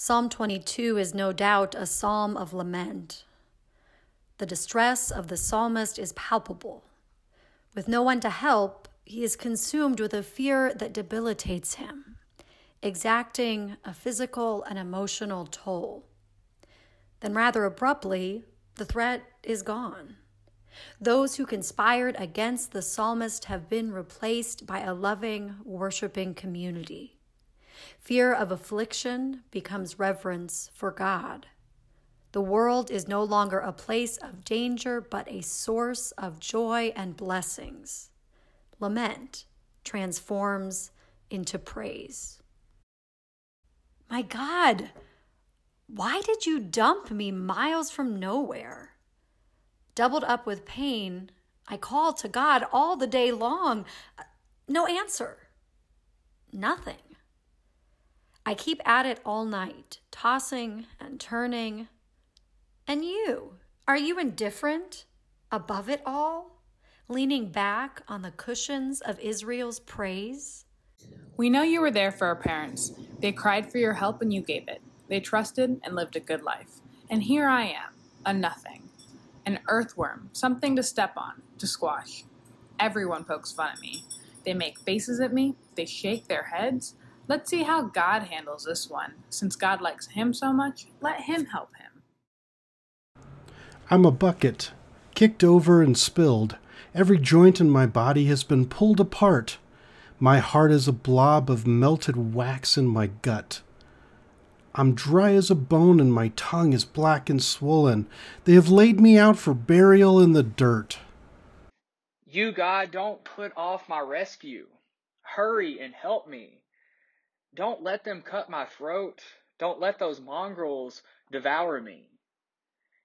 Psalm 22 is no doubt a psalm of lament. The distress of the psalmist is palpable. With no one to help, he is consumed with a fear that debilitates him, exacting a physical and emotional toll. Then, rather abruptly, the threat is gone. Those who conspired against the psalmist have been replaced by a loving, worshiping community. Fear of affliction becomes reverence for God. The world is no longer a place of danger, but a source of joy and blessings. Lament transforms into praise. My God, why did you dump me miles from nowhere? Doubled up with pain, I called to God all the day long. No answer. Nothing. I keep at it all night, tossing and turning. And you, are you indifferent? Above it all? Leaning back on the cushions of Israel's praise? We know you were there for our parents. They cried for your help and you gave it. They trusted and lived a good life. And here I am, a nothing. An earthworm, something to step on, to squash. Everyone pokes fun at me. They make faces at me, they shake their heads, Let's see how God handles this one. Since God likes him so much, let him help him. I'm a bucket, kicked over and spilled. Every joint in my body has been pulled apart. My heart is a blob of melted wax in my gut. I'm dry as a bone and my tongue is black and swollen. They have laid me out for burial in the dirt. You, God, don't put off my rescue. Hurry and help me. Don't let them cut my throat. Don't let those mongrels devour me.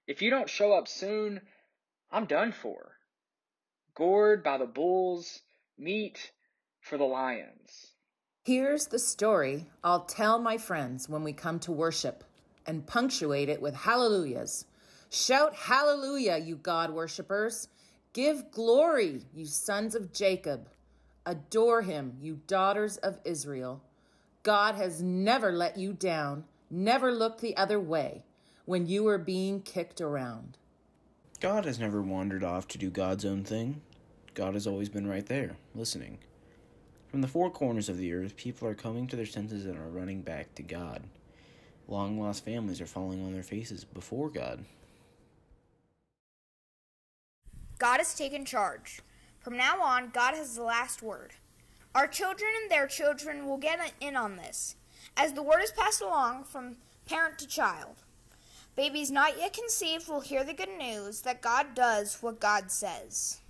If you don't show up soon, I'm done for. Gored by the bulls, meat for the lions. Here's the story I'll tell my friends when we come to worship and punctuate it with hallelujahs. Shout hallelujah, you God worshippers. Give glory, you sons of Jacob. Adore him, you daughters of Israel. God has never let you down, never looked the other way when you were being kicked around. God has never wandered off to do God's own thing. God has always been right there, listening. From the four corners of the earth, people are coming to their senses and are running back to God. Long lost families are falling on their faces before God. God has taken charge. From now on, God has the last word. Our children and their children will get in on this, as the word is passed along from parent to child. Babies not yet conceived will hear the good news that God does what God says.